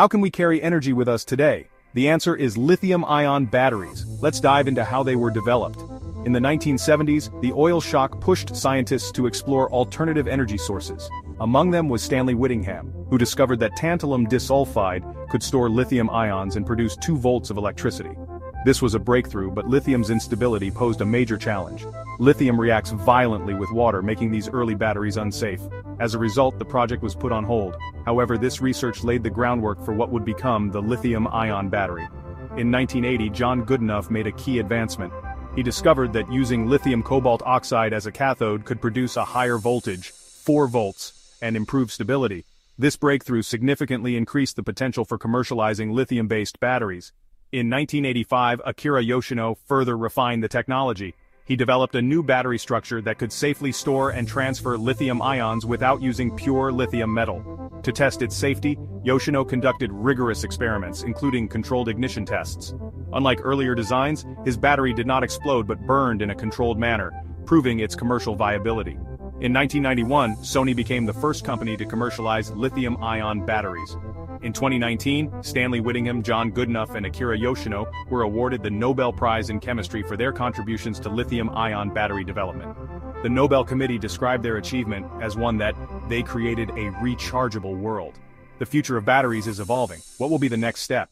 How can we carry energy with us today? The answer is lithium-ion batteries. Let's dive into how they were developed. In the 1970s, the oil shock pushed scientists to explore alternative energy sources. Among them was Stanley Whittingham, who discovered that tantalum disulfide could store lithium ions and produce 2 volts of electricity. This was a breakthrough but lithium's instability posed a major challenge. Lithium reacts violently with water making these early batteries unsafe. As a result the project was put on hold, however this research laid the groundwork for what would become the lithium-ion battery. In 1980 John Goodenough made a key advancement. He discovered that using lithium cobalt oxide as a cathode could produce a higher voltage, 4 volts, and improve stability. This breakthrough significantly increased the potential for commercializing lithium-based batteries. In 1985 Akira Yoshino further refined the technology. He developed a new battery structure that could safely store and transfer lithium ions without using pure lithium metal. To test its safety, Yoshino conducted rigorous experiments including controlled ignition tests. Unlike earlier designs, his battery did not explode but burned in a controlled manner, proving its commercial viability. In 1991, Sony became the first company to commercialize lithium-ion batteries. In 2019, Stanley Whittingham, John Goodenough and Akira Yoshino were awarded the Nobel Prize in Chemistry for their contributions to lithium-ion battery development. The Nobel Committee described their achievement as one that they created a rechargeable world. The future of batteries is evolving. What will be the next step?